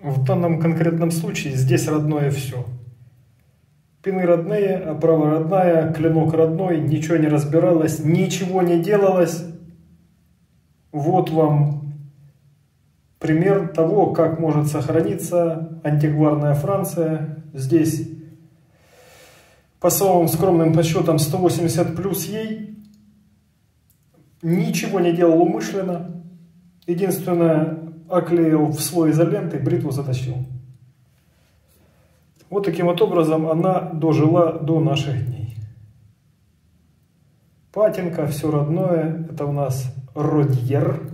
В данном конкретном случае здесь родное все. Пины родные, оправа родная, клинок родной, ничего не разбиралось, ничего не делалось. Вот вам пример того, как может сохраниться антикварная Франция. Здесь по самым скромным подсчетам 180 плюс ей. Ничего не делал умышленно. Единственное, оклеил в слой изоленты, бритву затащил. Вот таким вот образом она дожила до наших дней. Патинка, все родное, это у нас Родьер.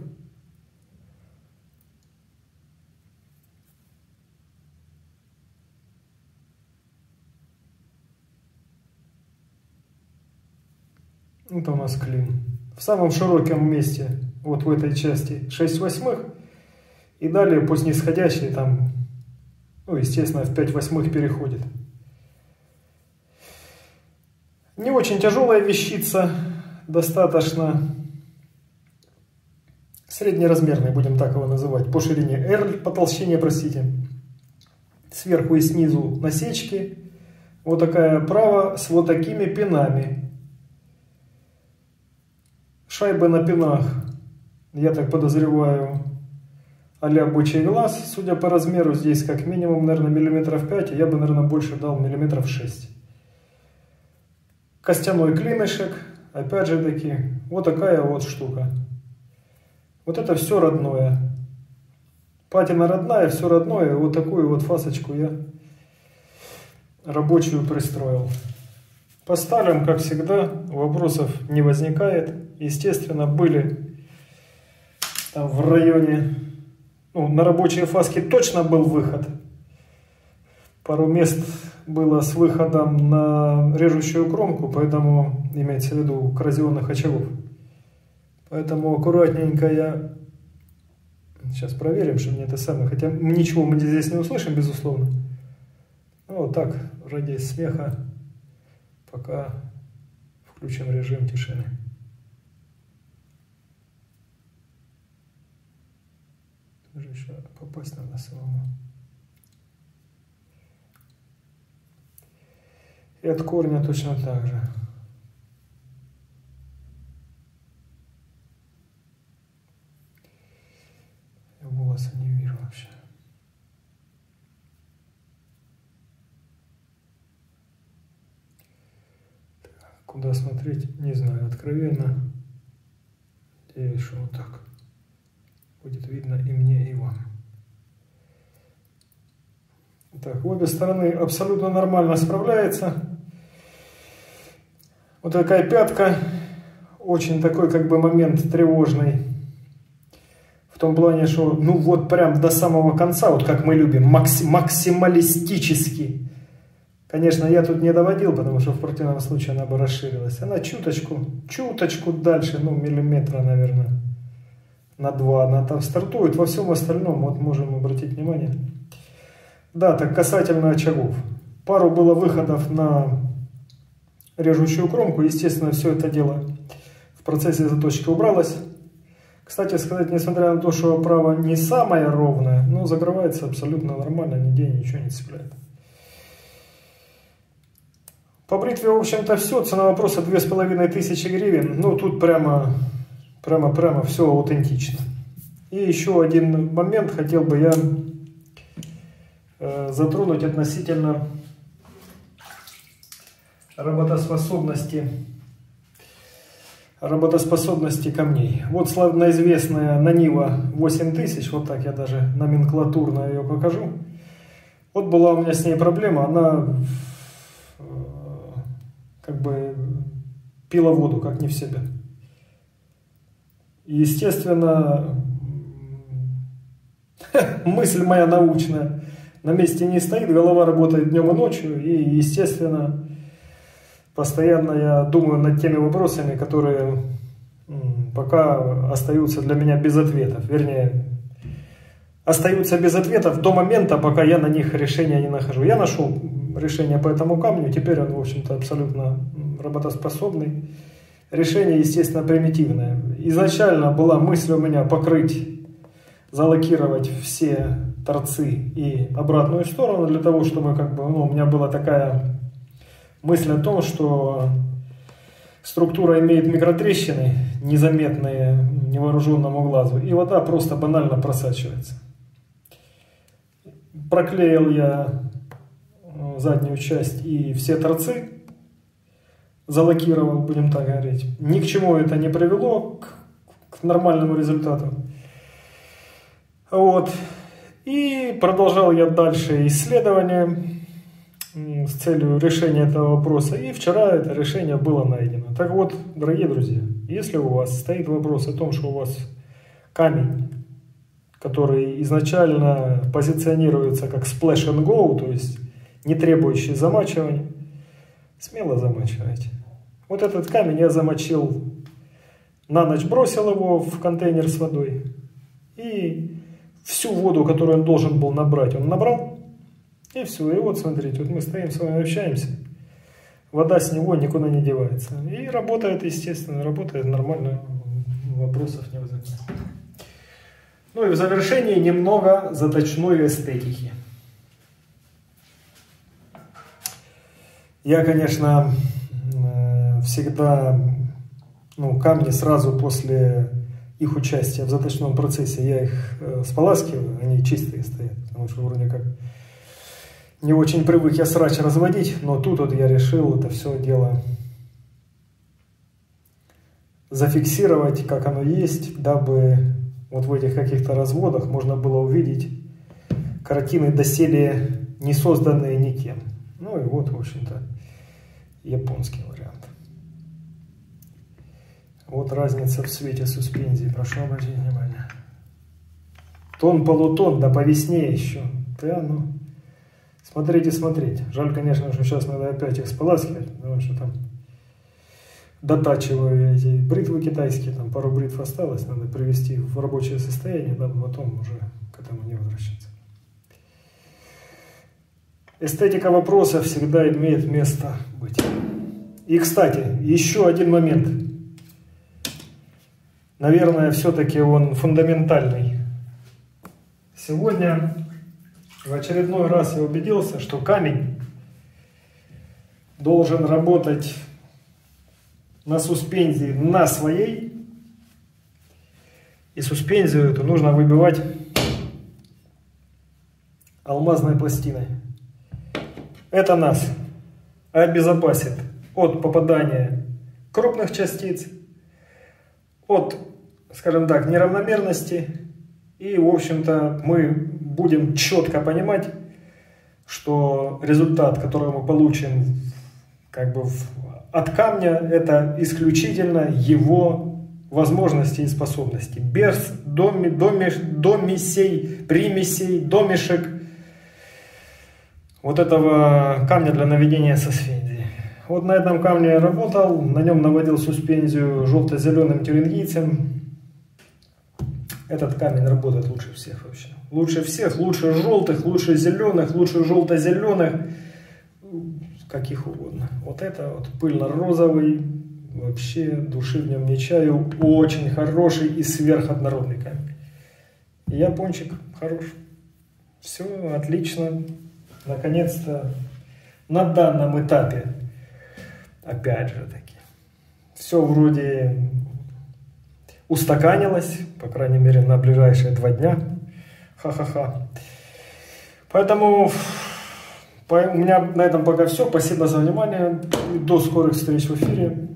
Это у нас клин. В самом широком месте, вот в этой части, 6 восьмых. И далее по снисходящей там, ну, естественно, в 5 восьмых переходит. Не очень тяжелая вещица, достаточно среднеразмерный, будем так его называть, по ширине R, по толщине, простите. Сверху и снизу насечки. Вот такая права с вот такими пинами. Шайбы на пинах, я так подозреваю, а-ля глаз. Судя по размеру, здесь как минимум, наверное, миллиметров 5, а я бы, наверное, больше дал миллиметров 6. Костяной клинышек, опять же таки, вот такая вот штука. Вот это все родное. Патина родная, все родное. Вот такую вот фасочку я рабочую пристроил. По сталям, как всегда, вопросов не возникает. Естественно, были там в районе ну, на рабочие фаски точно был выход. Пару мест было с выходом на режущую кромку, поэтому имеется в виду коррозионных очагов. Поэтому аккуратненько я... Сейчас проверим, что мне это самое. Хотя ничего мы здесь не услышим, безусловно. Ну, вот так, ради смеха, пока включим режим тишины. Тоже еще попасть надо самому. И от корня точно так же. Я волосы не вижу вообще. Так, куда смотреть, не знаю, откровенно. Надеюсь, что вот так будет видно и мне, и вам. Так, обе стороны абсолютно нормально справляется. Вот такая пятка, очень такой как бы момент тревожный. В том плане, что ну вот прям до самого конца, вот как мы любим, максим, максималистически. Конечно, я тут не доводил, потому что в противном случае она бы расширилась. Она чуточку, чуточку дальше, ну миллиметра, наверное на 2 она там стартует, во всем остальном вот можем обратить внимание. Да, так касательно очагов. Пару было выходов на режущую кромку, естественно, все это дело в процессе заточки убралось. Кстати сказать, несмотря на то, что право не самое ровное, но закрывается абсолютно нормально, нигде ничего не цепляет. По бритве, в общем-то, все. Цена вопроса 2500 гривен. Ну, тут прямо Прямо-прямо все аутентично. И еще один момент хотел бы я э, затронуть относительно работоспособности работоспособности камней. Вот славноизвестная Нанива 8000, вот так я даже номенклатурно ее покажу. Вот была у меня с ней проблема, она э, как бы пила воду, как не в себя. Естественно, мысль моя научная на месте не стоит, голова работает днем и ночью, и, естественно, постоянно я думаю над теми вопросами, которые пока остаются для меня без ответов. Вернее, остаются без ответов до момента, пока я на них решения не нахожу. Я нашел решение по этому камню, теперь он, в общем-то, абсолютно работоспособный. Решение, естественно, примитивное. Изначально была мысль у меня покрыть, залокировать все торцы и обратную сторону для того, чтобы как бы, ну, у меня была такая мысль о том, что структура имеет микротрещины, незаметные невооруженному глазу, и вода просто банально просачивается. Проклеил я э, заднюю часть и все торцы, залокировал, будем так говорить. Ни к чему это не привело, к, к нормальному результату. Вот. И продолжал я дальше исследование с целью решения этого вопроса. И вчера это решение было найдено. Так вот, дорогие друзья, если у вас стоит вопрос о том, что у вас камень, который изначально позиционируется как splash and go, то есть не требующий замачивания, смело замачивайте. Вот этот камень я замочил, на ночь бросил его в контейнер с водой. И всю воду, которую он должен был набрать, он набрал. И все. И вот смотрите, вот мы стоим с вами общаемся. Вода с него никуда не девается. И работает, естественно, работает нормально. Вопросов не возникает. Ну и в завершении немного заточной эстетики. Я, конечно, э, всегда, ну, камни сразу после их участия в заточном процессе, я их э, споласкиваю, они чистые стоят, потому что вроде как не очень привык я срач разводить, но тут вот я решил это все дело зафиксировать, как оно есть, дабы вот в этих каких-то разводах можно было увидеть картины доселе не созданные никем. Ну и вот, в общем-то, японский вариант. Вот разница в цвете суспензии. Прошу обратить внимание. Тон, полутон, да по весне еще. Да, ну, смотрите, смотрите. Жаль, конечно, что сейчас надо опять их споласкивать, потому что там дотачиваю эти бритвы китайские, там пару бритв осталось, надо привести в рабочее состояние, дабы потом уже к этому не возвращаться. Эстетика вопроса всегда имеет место быть. И, кстати, еще один момент. Наверное, все-таки он фундаментальный. Сегодня в очередной раз я убедился, что камень должен работать на суспензии на своей. И суспензию эту нужно выбивать алмазной пластиной. Это нас обезопасит от попадания крупных частиц, от, скажем так, неравномерности. И, в общем-то, мы будем четко понимать, что результат, который мы получим как бы от камня, это исключительно его возможности и способности. Без доми, домиш, домисей, примесей, домишек вот этого камня для наведения суспензии. Вот на этом камне я работал, на нем наводил суспензию желто-зеленым тюрингийцем. Этот камень работает лучше всех вообще. Лучше всех, лучше желтых, лучше зеленых, лучше желто-зеленых, каких угодно. Вот это вот пыльно-розовый, вообще души в нем не чаю, очень хороший и сверходнородный камень. И я пончик хорош. Все отлично наконец-то на данном этапе, опять же таки, все вроде устаканилось, по крайней мере, на ближайшие два дня. Ха-ха-ха. Поэтому у меня на этом пока все. Спасибо за внимание. До скорых встреч в эфире.